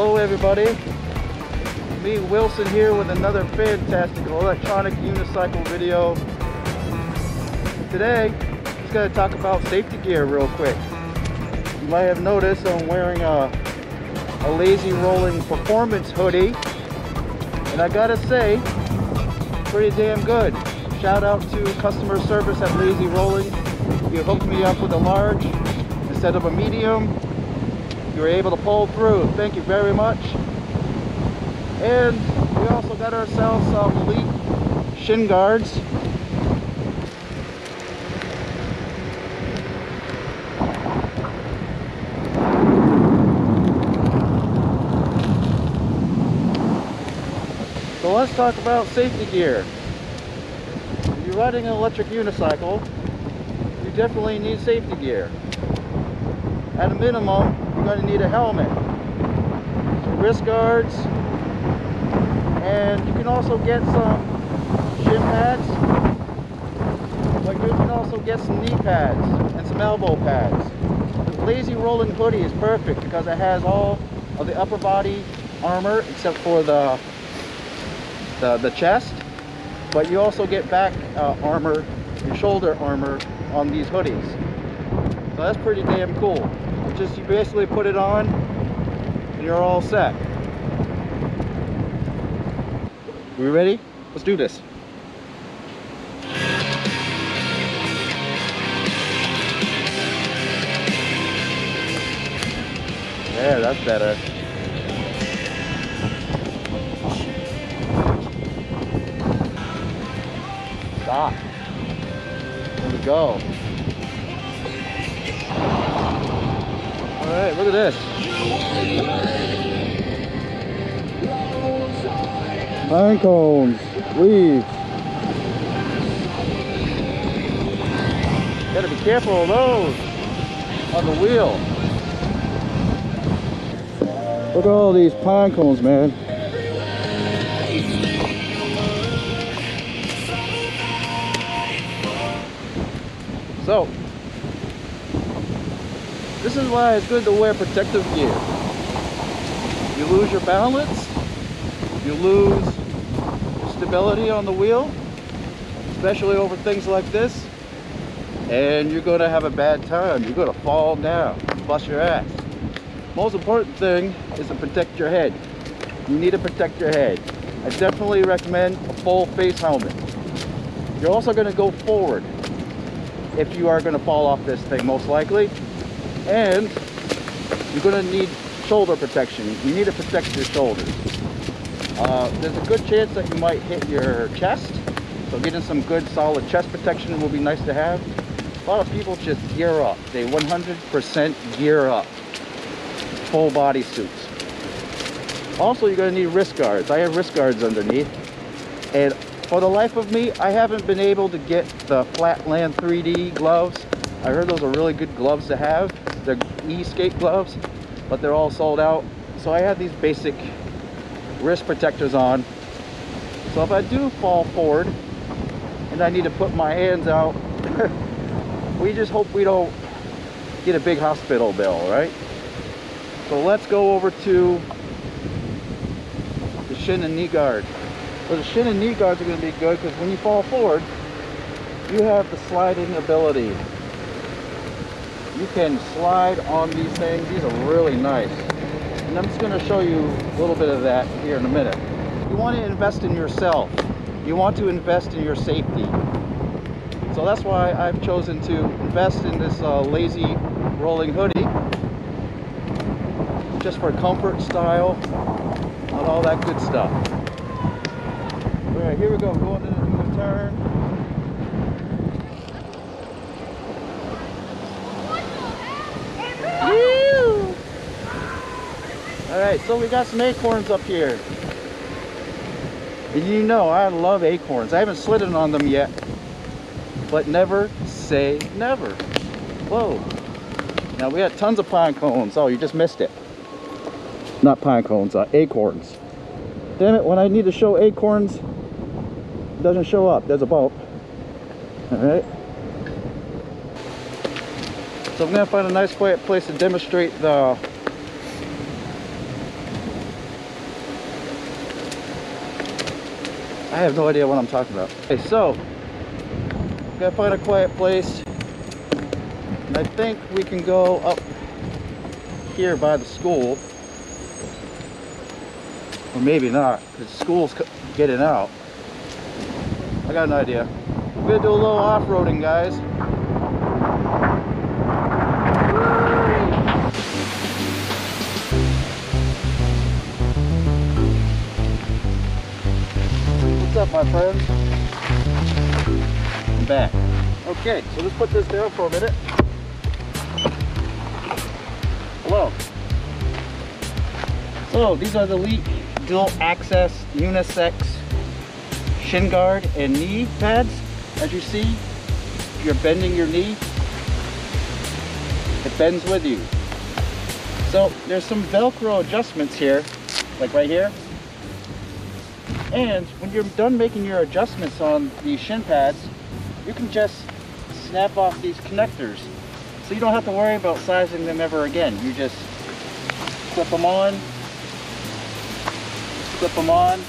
everybody. Me, Wilson here with another fantastic electronic unicycle video. Today, just gonna talk about safety gear real quick. You might have noticed I'm wearing a, a lazy rolling performance hoodie. And I gotta say, pretty damn good. Shout out to customer service at Lazy Rolling. You hooked me up with a large instead of a medium. You were able to pull through. Thank you very much. And we also got ourselves some Leatt shin guards. So let's talk about safety gear. If you're riding an electric unicycle, you definitely need safety gear. At a minimum, going to need a helmet, some wrist guards, and you can also get some shin pads, but you can also get some knee pads and some elbow pads. The lazy rolling hoodie is perfect because it has all of the upper body armor except for the the, the chest. But you also get back uh, armor and shoulder armor on these hoodies. So that's pretty damn cool just you basically put it on and you're all set we ready let's do this yeah that's better stop. There we go. All right, look at this. Pine cones, leaves. Gotta be careful of those on the wheel. Look at all these pine cones, man. So, this is why it's good to wear protective gear. You lose your balance, you lose stability on the wheel, especially over things like this, and you're going to have a bad time. You're to fall down, bust your ass. Most important thing is to protect your head. You need to protect your head. I definitely recommend a full face helmet. You're also going to go forward if you are going to fall off this thing most likely and you're going to need shoulder protection. You need to protect your shoulders. Uh, there's a good chance that you might hit your chest. So getting some good solid chest protection will be nice to have. A lot of people just gear up. They 100% gear up. Full body suits. Also you're going to need wrist guards. I have wrist guards underneath. And for the life of me, I haven't been able to get the Flatland 3D gloves. I heard those are really good gloves to have. They're e-skate gloves, but they're all sold out. So I have these basic wrist protectors on. So if I do fall forward and I need to put my hands out, we just hope we don't get a big hospital bill, right? So let's go over to the shin and knee guard. Well, the shin and knee guards are going to be good because when you fall forward, you have the sliding ability. You can slide on these things. These are really nice. And I'm just going to show you a little bit of that here in a minute. You want to invest in yourself. You want to invest in your safety. So that's why I've chosen to invest in this uh, lazy rolling hoodie. Just for comfort, style, and all that good stuff. All right, here we go, going into the turn. Woo! All right, so we got some acorns up here. And you know, I love acorns. I haven't slidden on them yet, but never say never. Whoa. Now we got tons of pine cones. Oh, you just missed it. Not pine cones, uh, acorns. Damn it, when I need to show acorns, doesn't show up. There's a bump. All right. So I'm gonna find a nice quiet place to demonstrate the I have no idea what I'm talking about. Okay, so I'm gonna find a quiet place. And I think we can go up here by the school. Or maybe not, because school's getting out. I got an idea. We're gonna do a little off-roading, guys. My friends? I'm back. Okay, so let's put this down for a minute. Hello. So these are the Leatt dual axis unisex shin guard and knee pads. As you see, if you're bending your knee, it bends with you. So there's some Velcro adjustments here, like right here. And when you're done making your adjustments on the shin pads, you can just snap off these connectors. So you don't have to worry about sizing them ever again. You just clip them on, clip them on.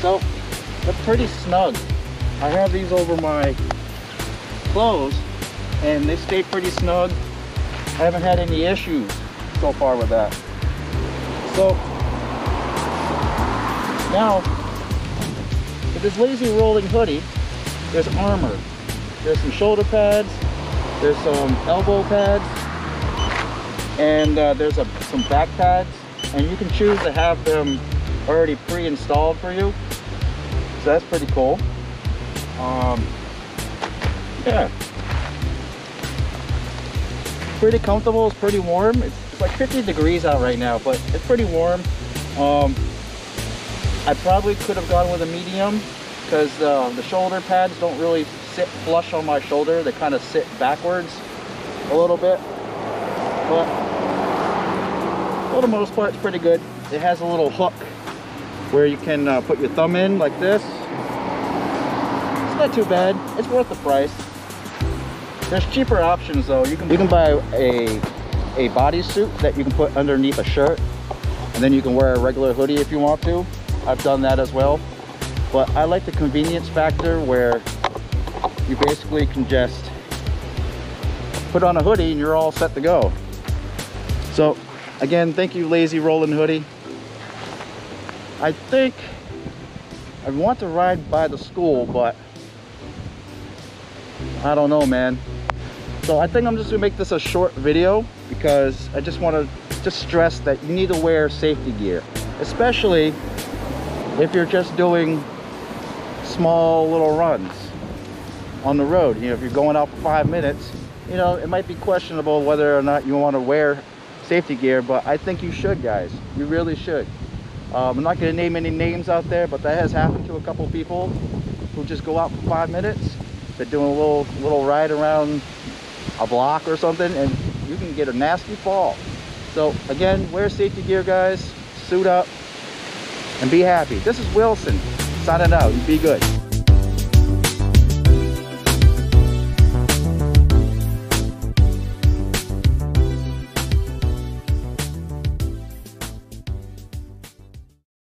So they're pretty snug. I have these over my clothes and they stay pretty snug. I haven't had any issues so far with that. So now with this lazy rolling hoodie, there's armor. There's some shoulder pads, there's some elbow pads, and uh, there's a, some back pads. And you can choose to have them already pre-installed for you. So that's pretty cool. Um, yeah. Pretty comfortable, it's pretty warm. It's, it's like 50 degrees out right now, but it's pretty warm. Um, I probably could have gone with a medium because uh, the shoulder pads don't really sit flush on my shoulder. They kind of sit backwards a little bit. But for the most part, it's pretty good. It has a little hook where you can uh, put your thumb in like this. It's not too bad. It's worth the price. There's cheaper options though. You can you can buy a a bodysuit that you can put underneath a shirt, and then you can wear a regular hoodie if you want to. I've done that as well. But I like the convenience factor where you basically can just put on a hoodie and you're all set to go. So again, thank you Lazy Rolling Hoodie. I think I want to ride by the school, but I don't know, man. So I think I'm just gonna make this a short video because I just want to just stress that you need to wear safety gear, especially if you're just doing small little runs on the road. You know, if you're going out for five minutes, you know, it might be questionable whether or not you want to wear safety gear, but I think you should, guys. You really should. Um, I'm not going to name any names out there, but that has happened to a couple people who just go out for five minutes. They're doing a little little ride around a block or something, and you can get a nasty fall. So again, wear safety gear, guys. Suit up and be happy. This is Wilson signing out. Be good.